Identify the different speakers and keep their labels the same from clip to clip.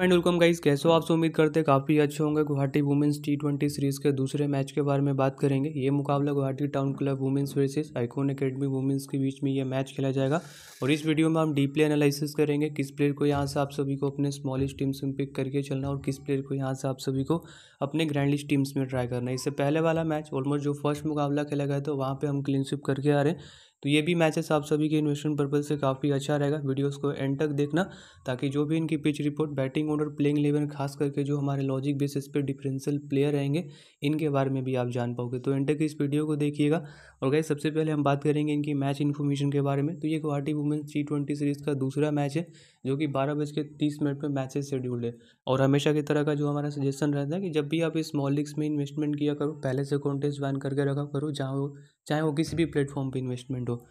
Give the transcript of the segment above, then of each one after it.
Speaker 1: And welcome guys कैसे हो आप से उम्मीद करते हैं काफ़ी अच्छे होंगे। Guwahati women's T twenty series के दूसरे मैच के बारे में बात करेंगे। ये मुकाबला Guwahati town club women's versus Icon academy women's के बीच में ये मैच खेला जाएगा। और इस वीडियो में हम डीपली एनालिसिस करेंगे। किस प्लेयर को यहाँ से आप सभी को अपने स्मॉलेस्ट टीम्स में पिक करके चलना और किस प्लेयर को यहाँ से आप सभी को अपने ग्रैंड लिस्ट टीम्स में ट्राई करना इससे पहले वाला मैच ऑलमोस्ट जो फ़र्स्ट मुकाबला खेला गया था, वहाँ पर हम क्लीन स्विप करके आ रहे हैं। तो ये भी मैचेस आप सभी के इन्वेस्टमेंट पर्पज से काफ़ी अच्छा रहेगा। वीडियोस को एंड तक देखना ताकि जो भी इनकी pitch report batting order playing eleven खास करके जो हमारे लॉजिक बेसिस पे डिफरेंशियल प्लेयर रहेंगे, इनके बारे में भी आप जान पाओगे। तो एंड तक इस वीडियो को देखिएगा। और गए सबसे पहले हम बात करेंगे इनकी मैच इन्फॉर्मेशन के बारे में। तो ये Guwahati women's T twenty series का दूसरा मैच है, जो कि बारह बज के तीस मिनट में मैचेस शेड्यूल्ड है। और हमेशा की तरह का जो हमारा सजेशन रहता है कि जब भी आप स्मॉल लीग्स में इन्वेस्टमेंट किया करो, पहले से कॉन्टेस्ट बैन करके रखा करो, जहाँ चाहे वो किसी भी प्लेटफॉर्म पर इन्वेस्टमेंट हो।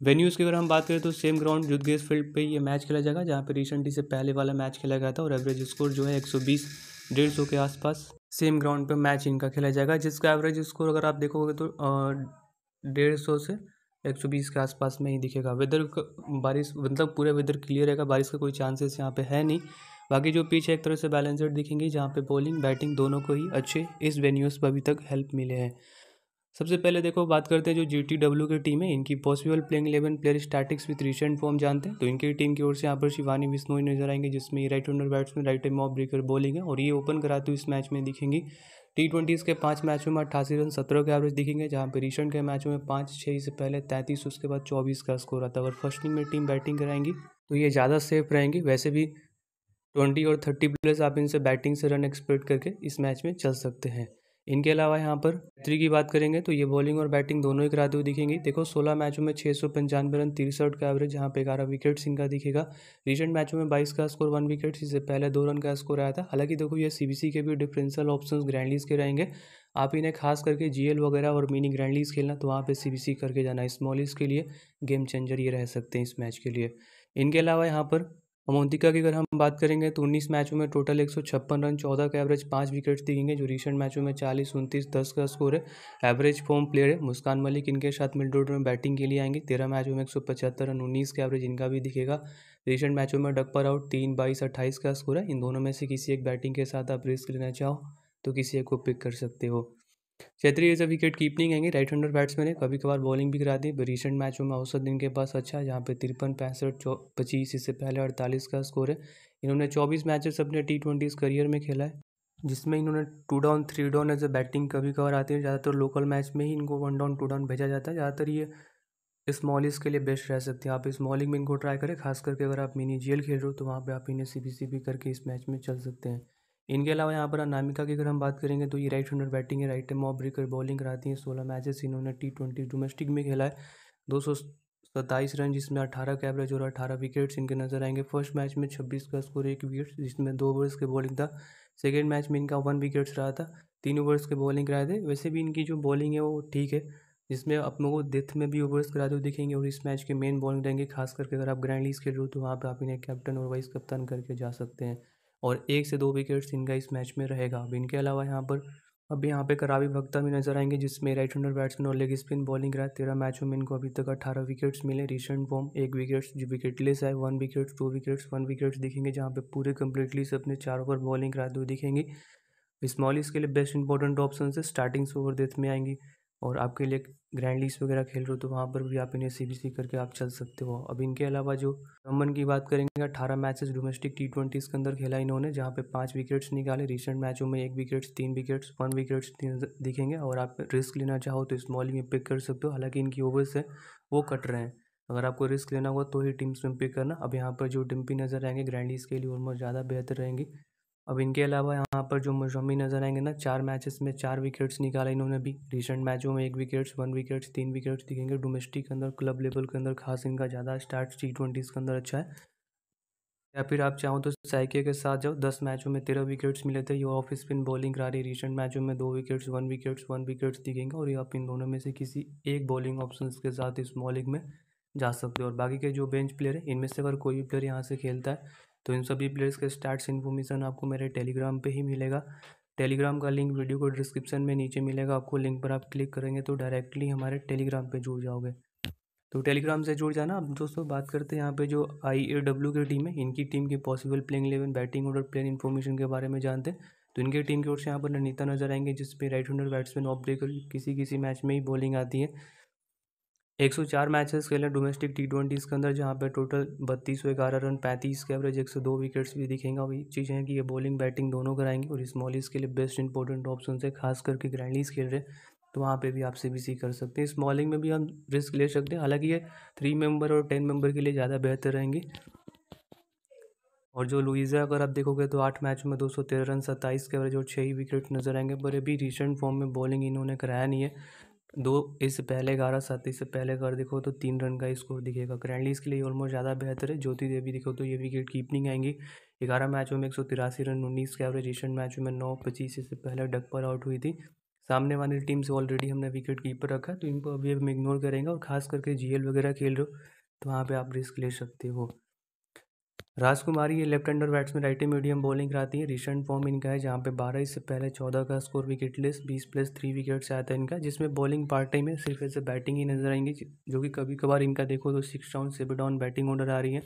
Speaker 1: वेन्यूज़ की अगर हम बात करें तो सेम ग्राउंड जुदगेस फ़ील्ड पे ये मैच खेला जाएगा, जहाँ पे रिसेंटली से पहले वाला मैच खेला गया था और एवरेज स्कोर जो है 120 डेढ़ सौ के आसपास सेम ग्राउंड पे मैच इनका खेला जाएगा, जिसका एवरेज स्कोर अगर आप देखोगे तो डेढ़ सौ से 120 के आसपास में ही दिखेगा। वेदर बारिश मतलब पूरा वेदर क्लियर रहेगा, बारिश का कोई चांसेस यहाँ पे है नहीं। बाकी जो पीछे एक तरह से बैलेंसड दिखेंगे, जहाँ पे बॉलिंग बैटिंग दोनों को ही अच्छे इस वेन्यूज़ पर अभी तक हेल्प मिले हैं। सबसे पहले देखो, बात करते हैं जो जी टी डब्ल्यू की टीम है, इनकी possible playing eleven player statics with recent form जानते हैं? तो इनकी टीम की ओर से यहाँ पर शिवानी बिश्नोई नज़र आएँगे, जिसमें right under batsman right time off breaker bowling है, और ये ओपन कराते हुए इस मैच में दिखेंगी। टी ट्वेंटीज़ के पाँच मैचों में अट्ठासी रन, सत्रह के एवरेज दिखेंगे, जहाँ पर रिसेंट के मैचों में पाँच छः से पहले तैंतीस, उसके बाद चौबीस का स्कोर आता है अगर फ़र्स्ट इनिंग में टीम बैटिंग कराएँगी तो ये ज़्यादा सेफ़ रहेंगी। वैसे भी ट्वेंटी और थर्टी प्लस आप इनसे बैटिंग से रन एक्सपेक्ट करके इस मैच में चल सकते हैं। इनके अलावा यहाँ पर थ्री की बात करेंगे तो ये बॉलिंग और बैटिंग दोनों ही कराते हुए दिखेंगे। देखो, सोलह मैचों में छः सौ पंचानवे रन, तिरसठ का एवरेज यहाँ पे ग्यारह विकेट्स इनका दिखेगा। रिसेंट मैचों में बाईस का स्कोर वन विकेट इससे पहले दो रन का स्कोर आया था। हालाँकि देखो, ये सी के भी डिफरेंशियल ऑप्शन ग्रैंडलीज के रहेंगे। आप इन्हें खास करके जीएल वगैरह और मिनी ग्रैंडलीज खेलना तो वहाँ पर सी करके जाना। स्मॉलिस के लिए गेम चेंजर ये रह सकते हैं इस मैच के लिए। इनके अलावा यहाँ पर अमोंतिका की अगर हम बात करेंगे तो उन्नीस मैचों में टोटल एक सौ छप्पन रन, चौदह का एवरेज, पाँच विकेट्स दिखेंगे जो रिसेंट मैचों में चालीस, उनतीस, दस का स्कोर है। एवरेज फॉर्म प्लेयर है। मुस्कान मलिक इनके साथ मिड ऑर्डर में बैटिंग के लिए आएँगे। तेरह मैचों में एक सौ पचहत्तर रन, उन्नीस का एवरेज इनका भी दिखेगा। रिसेंट मैचों में डक पर आउट तीन, बाईस, अट्ठाईस का स्कोर है। इन दोनों में से किसी एक बैटिंग के साथ आप रिस्क लेना चाहो तो किसी एक को पिक कर सकते हो। एज अ विकेट कीपिंग आएँगे राइट हैंडर बैट्समैन है। कभी कभार बॉलिंग भी कराती है रिसेंट मैचों में औसत दिन के पास अच्छा है। जहाँ पे तिरपन, पैंसठ, चौ, पच्चीस, इससे पहले अड़तालीस का स्कोर है। इन्होंने चौबीस मैचेस अपने टी ट्वेंटी करियर में खेला है। जिसमें इन्होंने two down three down as a batting कभी कभार आती है। ज़्यादातर लोकल मैच में ही इनको वन डाउन टू डाउन भेजा जाता है। ज़्यादातर ये स्मॉलिस के लिए बेस्ट रह सकते हैं। आप स्मॉलिंग में इनको ट्राई करें। खास करके अगर आप मिनी जेल खेल रहे हो तो वहाँ पे आप इन्हें सी बी सी बी करके इस मैच में चल सकते हैं। इनके अलावा यहाँ पर अनामिका की अगर हम बात करेंगे तो ये राइट हैंडर बैटिंग है राइट ऑफ़ ब्रेकर बॉलिंग कराती हैं, सोलह मैचेस इन्होंने टी ट्वेंटी डोमेस्टिक में खेला है। दो सौ सत्ताईस रन जिसमें अठारह का एवरेज और अठारह विकेट्स इनके नज़र आएँगे। फ़र्स्ट मैच में छब्बीस का स्कोर एक विकेट जिसमें दो ओवर्स के बॉलिंग था। सेकेंड मैच में इनका वन विकेट्स रहा था, तीन ओवर्स के बॉलिंग कराए थे। वैसे भी इनकी जो बॉलिंग है वो ठीक है, जिसमें अपनों को डेथ में भी ओवर्स कराते हुए दिखेंगे और इस मैच के मेन बॉलिंग रहेंगे। खास करके अगर आप ग्रैंड लीग खेल रहे हो तो वहाँ पर आप इन्हें कैप्टन और वाइस कप्तान करके जा सकते हैं। और एक से दो विकेट्स इनका इस मैच में रहेगा। अब इनके अलावा यहाँ पर, अब यहाँ पे करावी भक्ता भी नज़र आएँगे, जिसमें राइट हैंडर बैट्समैन और लेग स्पिन बॉलिंग रहा है। तेरह मैचों में इनको अभी तक अठारह विकेट्स मिले। रिसेंट फॉर्म एक विकेट्स जो विकेटलेस है one wickets two wickets one wickets दिखेंगे, जहाँ पे पूरे कम्प्लीटली से अपने चार ओवर बॉलिंग रहा है दो दिखेंगे। स्मॉलिस के लिए बेस्ट इंपॉर्टेंट ऑप्शन है स्टार्टिंग से ओवर डेथ में आएँगी। और आपके लिए ग्रैंड लीग वगैरह खेल रहे हो तो वहाँ पर भी आप इन्हें सी बी सी करके आप चल सकते हो। अब इनके अलावा जो रमन की बात करेंगे, अठारह मैचेस डोमेस्टिक टी ट्वेंटीज़ के अंदर खेला इन्होंने, जहाँ पे पाँच विकेट्स निकाले रिसेंट मैचों में एक विकेट्स तीन विकेट्स वन विकेट्स दिखेंगे और आप रिस्क लेना चाहो तो स्मॉल में पिक कर सकते हो। हालाँकि इनकी ओवर्स है, वो कट रहे हैं। अगर आपको रिस्क लेना होगा तो ही टीम्स में पिक करना। अब यहाँ पर जो डिम्पी नज़र आएँगे, ग्रैंड लीग के लिए ऑलमोस्ट ज़्यादा बेहतर रहेंगी। अब इनके अलावा यहाँ पर जो मुशमी नज़र आएँगे ना, चार मैचेस में चार विकेट्स निकाले इन्होंने भी। रिसेंट मैचों में एक विकेट्स वन विकेट्स तीन विकेट्स दिखेंगे डोमेस्टिक के अंदर क्लब लेवल के अंदर, खास इनका ज़्यादा स्टार्ट टी ट्वेंटीज़ के अंदर अच्छा है। या फिर आप चाहो तो साइके के साथ जाओ, दस मैचों में तेरह विकेट्स मिले थे, ये ऑफ़ स्पिन बॉलिंग करा रही रिसेंट मैचों में दो wickets one wickets one wickets दिखेंगे और ये आप इन दोनों में से किसी एक बॉलिंग ऑप्शन के साथ इस बॉलिंग में जा सकते हो। और बाकी के जो बेंच प्लेयर है, इनमें से अगर कोई भी प्लेयर यहाँ से खेलता है तो इन सभी प्लेयर्स के स्टार्ट्स इन्फॉर्मेशन आपको मेरे टेलीग्राम पे ही मिलेगा। टेलीग्राम का लिंक वीडियो को डिस्क्रिप्शन में नीचे मिलेगा। आपको लिंक पर आप क्लिक करेंगे तो डायरेक्टली हमारे टेलीग्राम पे जुड़ जाओगे। तो टेलीग्राम से जुड़ जाना। अब दोस्तों बात करते हैं यहाँ पे जो आई ए डब्ल्यू की टीम है। इनकी टीम की possible playing eleven batting order plan information के बारे में जानते हैं। तो इनके टीम की ओर से यहाँ पर नीता नज़र आएँगे, जिसपे right hander batsman off breaker किसी किसी मैच में ही बॉलिंग आती है। 104 मैचेस खेले डोमेस्टिक टी ट्वेंटीज़ के अंदर, जहाँ पे टोटल बत्तीस सौ ग्यारह रन, पैंतीस के एवरेज, एक सौ दो विकेट्स भी दिखेंगे। वही चीज़ है कि ये बॉलिंग, बैटिंग दोनों कराएँगे और स्मॉलिस के लिए बेस्ट इंपॉर्टेंट ऑप्शन है, खास करके ग्रैंडलीज खेल रहे तो वहाँ पे भी आप सी बी कर सकते हैं। स्मॉलिंग में भी हम रिस्क ले सकते हैं। हालाँकि ये थ्री मेंबर और टेन मेंबर के लिए ज़्यादा बेहतर रहेंगे। और जो लुइज़ा अगर आप देखोगे तो आठ मैच में दो सौ तेरह रन, सत्ताईस के एवरेज और छः ही विकेट नज़र आएँगे। पर अभी रिसेंट फॉर्म में बॉलिंग इन्होंने कराया नहीं है। दो इससे पहले ग्यारह, सात इससे पहले अगर देखो तो तीन रन का स्कोर दिखेगा। ग्रैंडलीज के लिए ऑलमोस्ट ज़्यादा बेहतर है। ज्योति देवी देखो तो ये विकेट कीपिंग आएँगी। ग्यारह मैचों में एक सौ तिरासी रन, उन्नीस के एवरेज रिसेंट मैचों में नौ, पच्चीस इससे पहले डक पर आउट हुई थी। सामने वाली टीम से ऑलरेडी हमने विकेट कीपर रखा तो इनको अभी हम इग्नोर करेंगे और खास करके जीएल वगैरह खेल रहे हो तो वहाँ पर आप रिस्क ले सकते हो। राजकुमारी ये left hander batsman, right medium bowling कराती है। रिसेंट फॉर्म इनका है, जहाँ पे बारह इससे पहले चौदह का स्कोर विकेट लेस बीस प्लस थ्री विकेट से आता है इनका, जिसमें बॉलिंग पार्ट है, सिर्फ़ ऐसे बैटिंग ही नज़र आएँगी, जो कि कभी कभार इनका देखो तो six down seven down batting order आ रही है।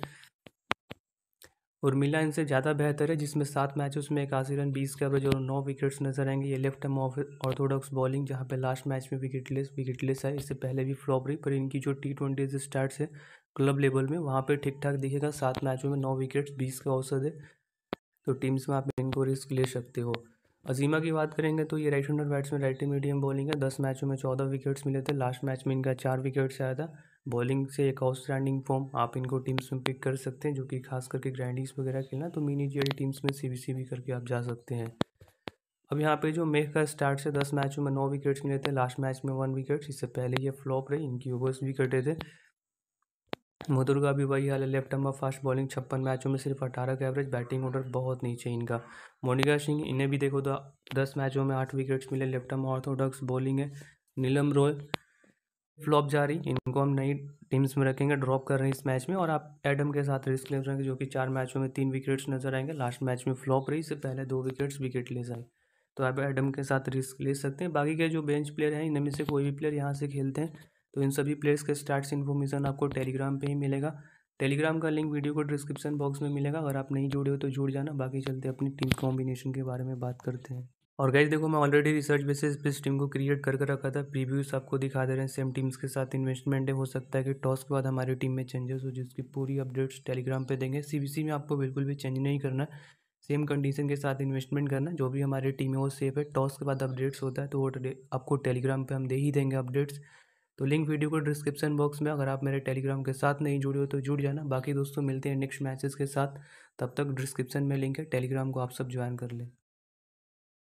Speaker 1: उर्मिला इनसे ज़्यादा बेहतर है, जिसमें सात मैचेस में इक्यासी रन, बीस के एवरेज और नौ विकेट्स नज़र आएँगे। ये लेफ़्ट एम ऑर्थोडॉक्स बॉलिंग जहाँ पे लास्ट मैच में विकेट लेस विकेट है, इससे पहले भी फ्लॉप रही, पर इनकी जो टी ट्वेंटी स्टार्ट है क्लब लेवल में, वहाँ पे ठीक ठाक दिखेगा। सात मैचों में नौ विकेट्स बीस का औसत है। तो टीम्स में आप इनको रिस्क ले सकते हो। अजीमा की बात करेंगे तो ये right hander batsman right medium bowling है। दस मैचों में चौदह विकेट्स मिले थे। लास्ट मैच में इनका चार विकेट्स आया था। बॉलिंग से एक आउटस्टैंडिंग फॉर्म आप इनको टीम्स में पिक कर सकते हैं, जो कि खास करके ग्रैंडीज वगैरह खेलना। तो मिनी जी टीम्स में सी भी करके आप जा सकते हैं। अब यहाँ पे जो मेघ का स्टार्ट से दस मैचों में नौ विकेट्स मिले थे। लास्ट मैच में वन विकेट्स इससे पहले ये फ्लॉप रही। इनकी ओवर्स भी कटे थे मधुर का भी वही हाल है, लेफ़्ट आर्म फास्ट बॉलिंग, छप्पन मैचों में सिर्फ़ अठारह का एवरेज बैटिंग ऑर्डर बहुत नीचे इनका। मोनिका सिंह, इन्हें भी देखो तो दस मैचों में आठ विकेट्स मिले, लेफ़्ट आर्म ऑर्थोडॉक्स बॉलिंग है। नीलम रॉय फ्लॉप जा रही, इनको हम नई टीम्स में रखेंगे ड्रॉप कर रहे हैं इस मैच में और आप एडम के साथ रिस्क ले रहे जो कि चार मैचों में तीन विकेट्स नज़र आएँगे। लास्ट मैच में फ्लॉप रही, इससे पहले दो विकेट्स विकेट ले जाए। तो आप एडम के साथ रिस्क ले सकते हैं। बाकी के जो बेंच प्लेयर हैं, इनमें से कोई भी प्लेयर यहाँ से खेलते हैं। तो इन सभी प्लेयर्स के स्टार्ट इन्फॉर्मेशन आपको टेलीग्राम पे ही मिलेगा। टेलीग्राम का लिंक वीडियो को डिस्क्रिप्शन बॉक्स में मिलेगा। अगर आप नहीं जुड़े हो तो जुड़ जाना। बाकी चलते अपनी टीम कॉम्बिनेशन के बारे में बात करते हैं। और गाइज़ देखो, मैं ऑलरेडी रिसर्च बेसिस पे इस टीम को क्रिएट करके रखा था। प्रीव्यूज आपको दिखा दे रहे हैं। सेम टीम्स के साथ इन्वेस्टमेंट है। हो सकता है कि टॉस के बाद हमारी टीम में चेंजेस हो, जिसकी पूरी अपडेट्स टेलीग्राम पे देंगे। सीबीसी में आपको बिल्कुल भी चेंज नहीं करना। सेम कंडीशन के साथ इन्वेस्टमेंट करना। जो भी हमारी टीम है वो सेफ़ है। टॉस के बाद अपडेट्स होता है तो वो आपको टेलीग्राम पर हम दे ही देंगे अपडेट्स तो लिंक वीडियो को डिस्क्रिप्शन बॉक्स में अगर आप मेरे टेलीग्राम के साथ नहीं जुड़े हो तो जुड़ जाना। बाकी दोस्तों, मिलते हैं नेक्स्ट मैचेस के साथ। तब तक डिस्क्रिप्शन में लिंक है। टेलीग्राम को आप सब ज्वाइन कर लें।